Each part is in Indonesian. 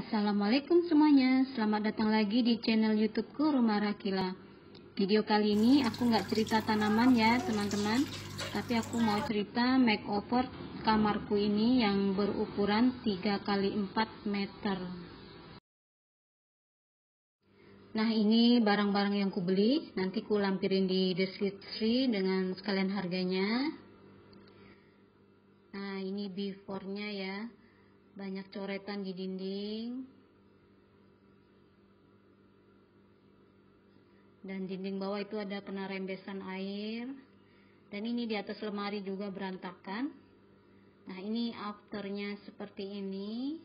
assalamualaikum semuanya. Selamat datang lagi di channel YouTubeku Rumah Rakila. Video kali ini aku nggak cerita tanaman ya teman-teman, tapi aku mau cerita makeover kamarku ini yang berukuran 3 kali 4 meter. Nah ini barang-barang yang ku beli, nanti ku lampirin di deskripsi dengan sekalian harganya. Nah ini before-nya ya banyak coretan di dinding. Dan dinding bawah itu ada kena rembesan air. Dan ini di atas lemari juga berantakan. Nah ini afternya seperti ini.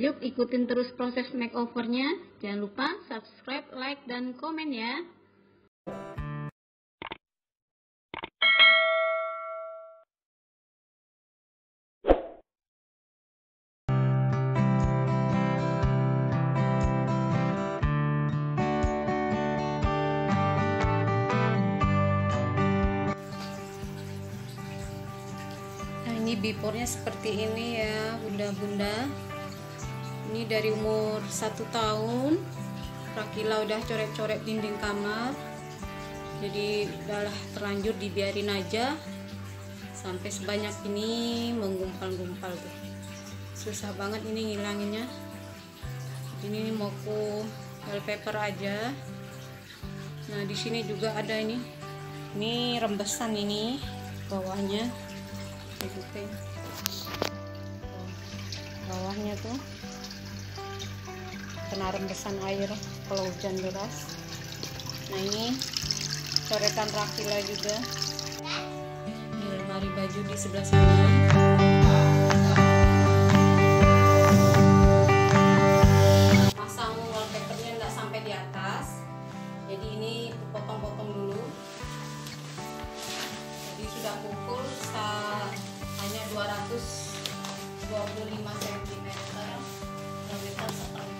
Yuk ikutin terus proses makeovernya. Jangan lupa subscribe like dan komen ya ini beforenya seperti ini ya bunda-bunda. Ini dari umur satu tahun. Rakila udah coret-coret dinding kamar. Jadi udahlah terlanjur dibiarin aja. Sampai sebanyak ini menggumpal-gumpal tuh. Susah banget ini ngilanginnya. Ini mau ku wallpaper aja. Nah di sini juga ada ini. Ini rembesan ini bawahnya bawahnya tuh kena rembesan air kalau hujan deras. Nah ini coretan Rakila juga. Ini lemari baju di sebelah di ini potong-potong dulu. Jadi sudah pukul hanya 225 cm diameter seperempat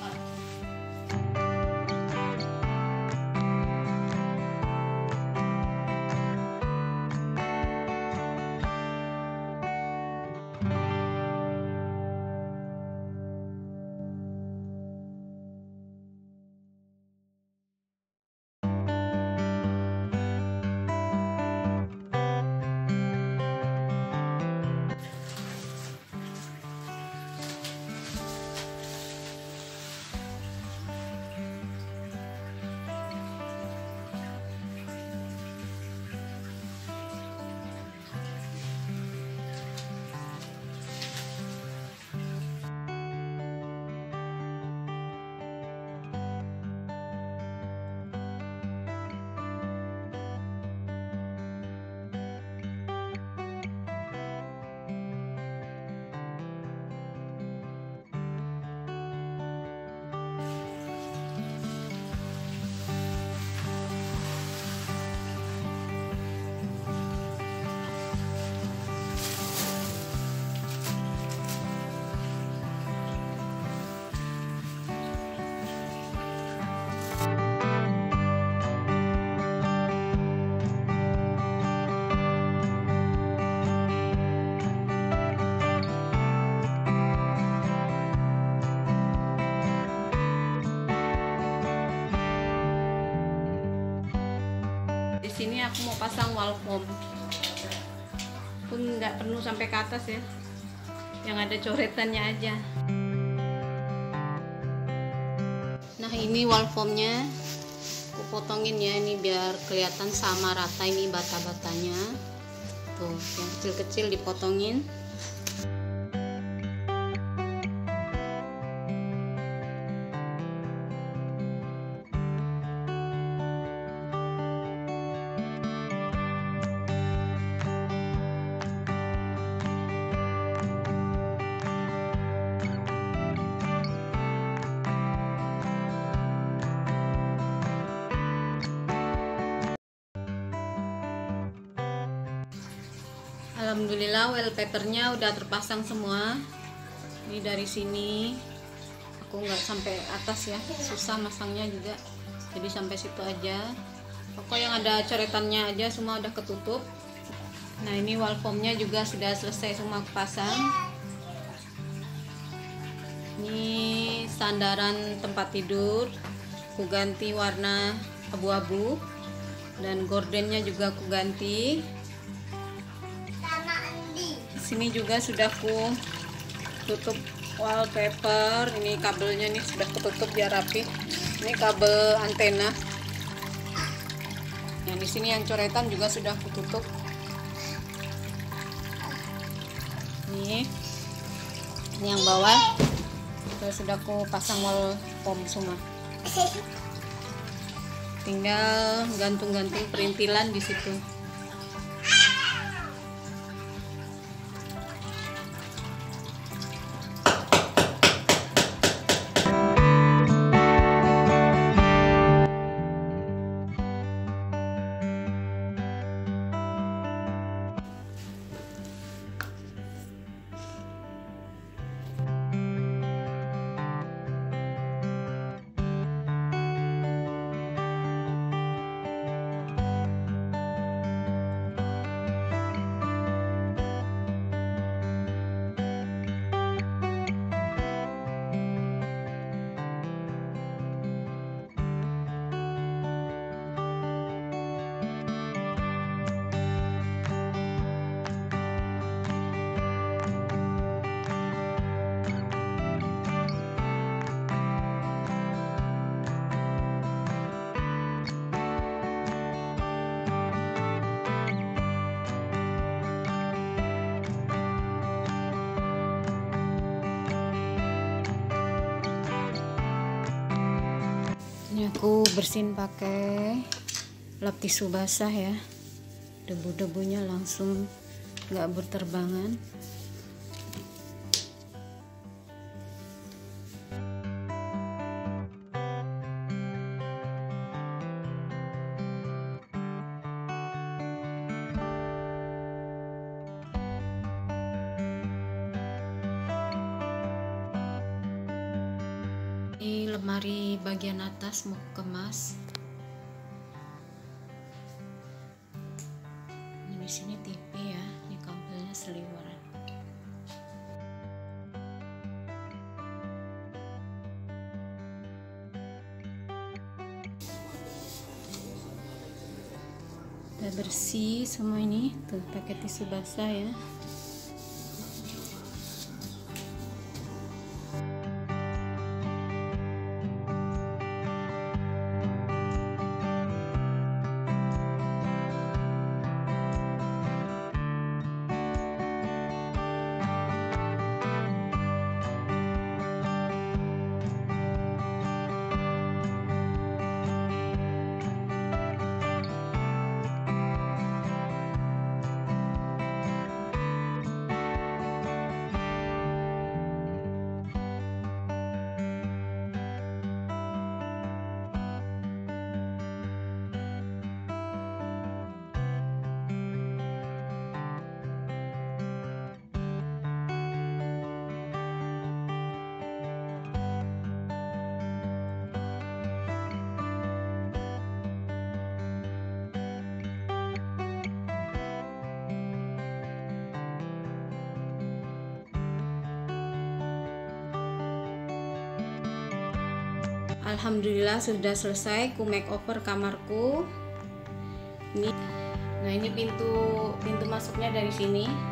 sini aku mau pasang wall foam. Pun nggak penuh sampai ke atas ya. Yang ada coretannya aja. Nah ini wall foamnya. Aku potongin ya ini biar kelihatan sama rata ini bata-batanya. Tuh yang kecil-kecil dipotongin Alhamdulillah wallpapernya udah terpasang semua. Ini dari sini. Aku nggak sampai atas ya susah masangnya juga. Jadi sampai situ aja. Pokok yang ada coretannya aja semua udah ketutup. Nah ini wall foamnya juga sudah selesai semua pasang ini sandaran tempat tidur. Aku ganti warna abu-abu. Dan gordennya juga aku ganti sini juga sudah aku tutup wallpaper. Ini kabelnya nih sudah ketutup biar rapi. Ini kabel antena. Yang di sini yang coretan juga sudah aku tutup ini yang bawah. Sudah aku pasang wall pom semua. Tinggal gantung-gantung perintilan di situ aku bersihin pakai lap tisu basah ya. Debu-debunya langsung nggak berterbangan ini lemari bagian atas mau kemas. Ini di sini TV ya ini kabelnya seliweran. Udah bersih semua ini tuh pakai tisu basah ya Alhamdulillah sudah selesai ku makeover kamarku. Ini nah ini pintu pintu masuknya dari sini.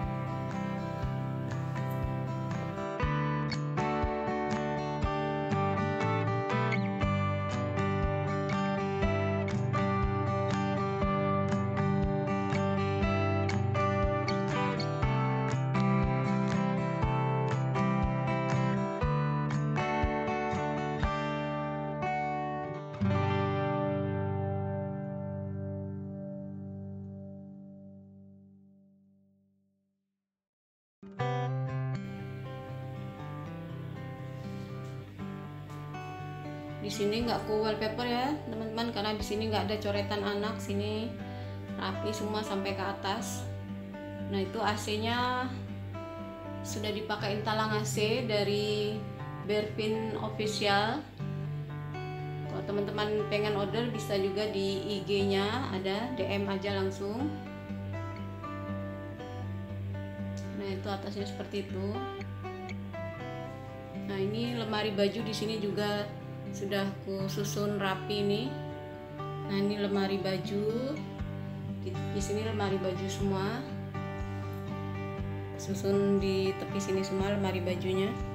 Di sini nggak ku wallpaper ya teman-teman karena di sini nggak ada coretan anak sini rapi semua sampai ke atas. Nah itu AC-nya sudah dipakai talang AC dari Berpin official. Kalau teman-teman pengen order bisa juga di IG-nya ada DM aja langsung. Nah itu atasnya seperti itu. Nah ini lemari baju di sini juga sudah ku susun rapi nih nah ini lemari baju. Di, di sini lemari baju semua. Susun di tepi sini semua lemari bajunya